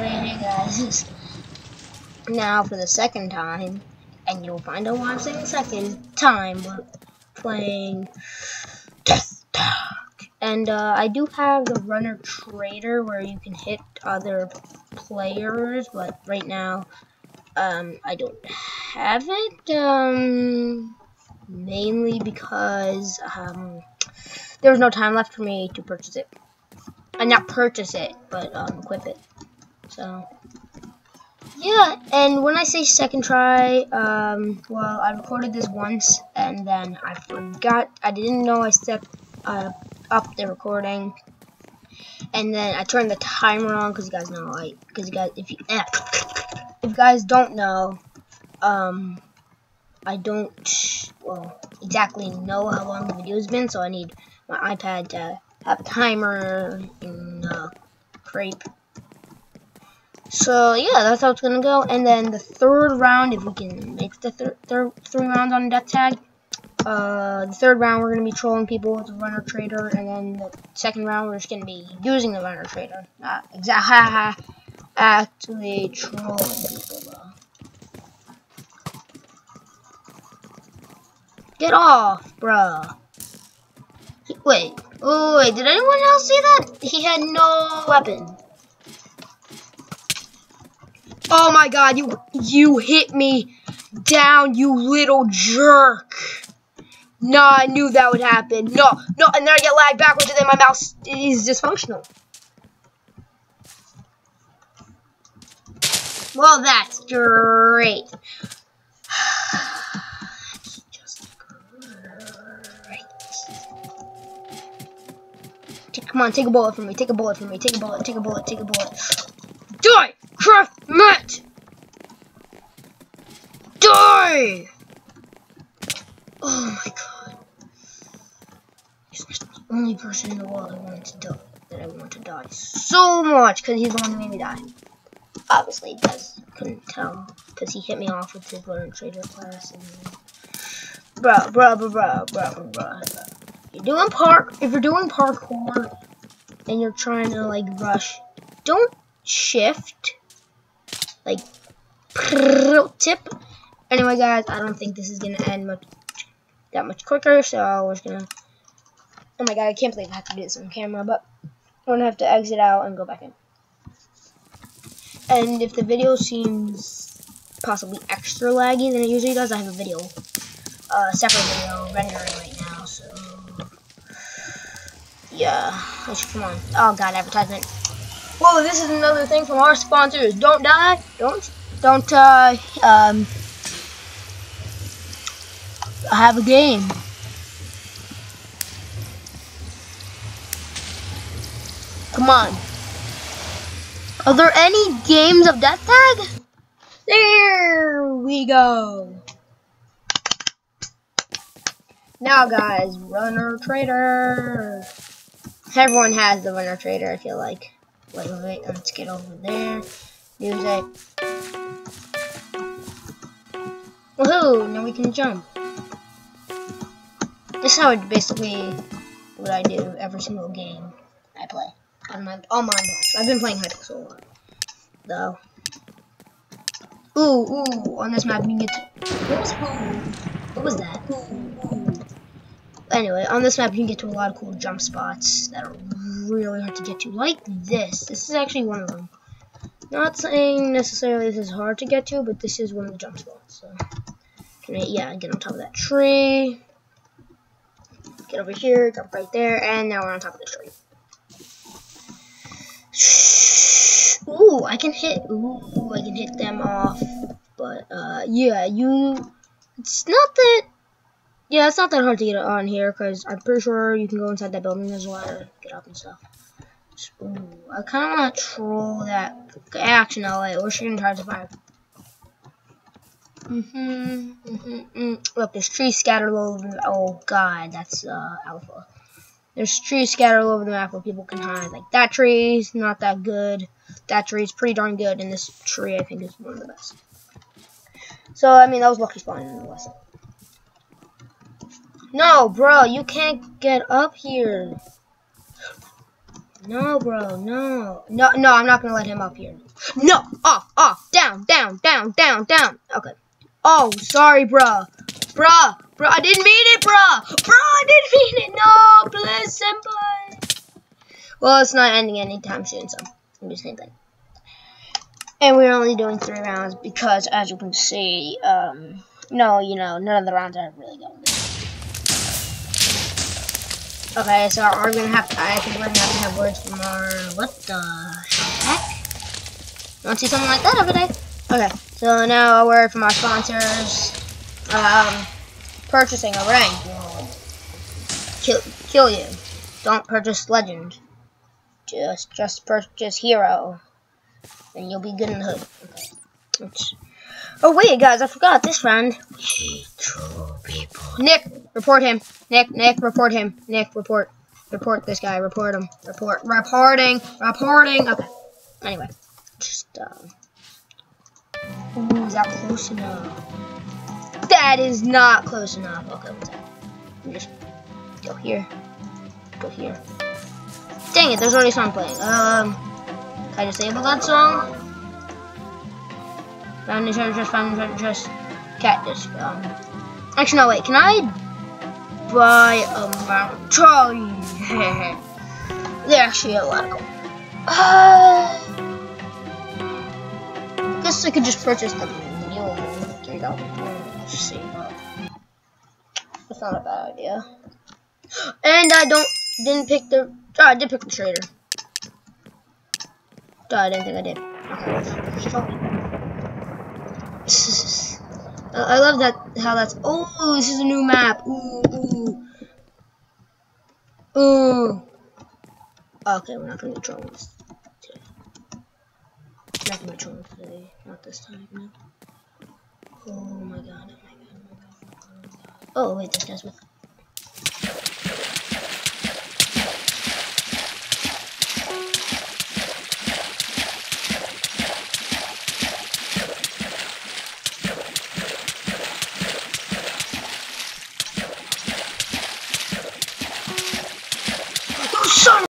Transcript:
Hey guys. Now for the second time, and you'll find out why I'm saying second time, playing Death. And uh, I do have the Runner Traitor where you can hit other players, but right now um, I don't have it. Um, mainly because um, there was no time left for me to purchase it. And not purchase it, but um, equip it. So, yeah, and when I say second try, um, well, I recorded this once, and then I forgot, I didn't know I set uh, up the recording, and then I turned the timer on, because you guys know, I, because you guys, if you, eh, if you guys don't know, um, I don't, well, exactly know how long the video's been, so I need my iPad to have a timer and, uh, crepe. So yeah, that's how it's gonna go. And then the third round, if we can make the third three rounds on death tag, uh, the third round we're gonna be trolling people with the runner traitor, and then the second round we're just gonna be using the runner traitor, not exactly actually trolling people though. Get off, bruh. Wait, oh wait, did anyone else see that? He had no weapon. Oh my god, you you hit me down, you little jerk. No, I knew that would happen. No, no, and then I get lagged backwards and then my mouse is dysfunctional. Well, that's great. great. Come on, take a bullet from me. Take a bullet from me. Take a bullet. Take a bullet. Take a bullet. Matt! Die! Oh my god. He's the only person in the world I want to die. That I want to die so much because he's the one who made me die. Obviously, he does. Couldn't tell because he hit me off with his learn trader class. And... Bro, bro, bro, bro, bro. You're doing park. If you're doing parkour and you're trying to like rush, don't shift like tip. Anyway, guys, I don't think this is gonna end much that much quicker, so we're gonna. Oh my god, I can't believe I have to do this on camera, but I'm gonna have to exit out and go back in. And if the video seems possibly extra laggy than it usually does, I have a video, uh, separate video rendering right now, so yeah, come on. Oh god, advertisement. Whoa, this is another thing from our sponsors. Don't die. Don't don't uh um have a game. Come on. Are there any games of Death Tag? There we go. Now guys, runner traitor. Everyone has the runner traitor, I feel like. Wait, wait, wait, let's get over there. Music. Woohoo! Now we can jump. This is how it basically what I do every single game I play. On my on my box. I've been playing Hypixel a lot. Though. Ooh, ooh, on this map can get to what was ooh? What was that? Ooh, ooh. Anyway, on this map you can get to a lot of cool jump spots that are really hard to get to, like this. This is actually one of them. Not saying necessarily this is hard to get to, but this is one of the jump spots. So, yeah, get on top of that tree. Get over here, jump right there, and now we're on top of the tree. Ooh, I can hit. Ooh, I can hit them off. But uh, yeah, you. It's not that. Yeah, it's not that hard to get on here because I'm pretty sure you can go inside that building. There's ladder, get up and stuff. Ooh, I kind of want to troll that action LA. We're shooting to survive. Mm-hmm, mm-hmm, mm. Look, there's trees scattered all over. The, oh god, that's uh, alpha. There's trees scattered all over the map where people can hide. Like that tree's not that good. That tree's pretty darn good, and this tree I think is one of the best. So I mean that was lucky spawn in the lesson. No, bro, you can't get up here. No, bro, no. No, no, I'm not gonna let him up here. No, off, off, down, down, down, down, down. Okay. Oh, sorry, bro. Bruh, bro, I didn't mean it, bruh. Bro, I didn't mean it. No, please, senpai. Well, it's not ending anytime soon, so I'm just that. And we're only doing three rounds because, as you can see, um, no, you know, none of the rounds are really going. Okay, so we're gonna have to, I think we're gonna have to have words from our, what the heck? Don't see something like that every day. Okay, so now a word from our sponsors. Um, purchasing a rank will kill, kill you. Don't purchase legend. Just, just purchase hero and you'll be good in the hood. Okay. Oh wait, guys, I forgot this friend. Nick, report him. Nick, Nick, report him. Nick, report. Report this guy. Report him. Report. Reporting. Reporting. Okay. Anyway, just um. Ooh, is that close enough? That is not close enough. Okay, what's that? Just go here. Go here. Dang it, there's already song playing. Um. Can I disable that song? Found the treasure chest, found the treasure chest. Cactus. Um, actually, no, wait. Can I buy a mount? Oh, They're actually a lot of gold. I guess I could just purchase the mule. Three dollars. See. That's not a bad idea. And I don't didn't pick the. Oh, I did pick the trader. Oh, I didn't think I did. I love that how that's oh this is a new map. Ooh ooh. Ooh. Okay, we're not gonna trolling this today. Not gonna trolling today. Not this time, no. Oh my god, oh my god, oh my god. Oh wait, this guy's with